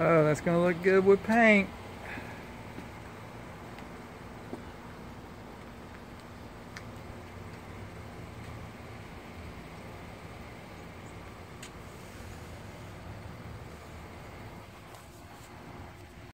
Oh, that's gonna look good with paint.